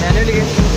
manually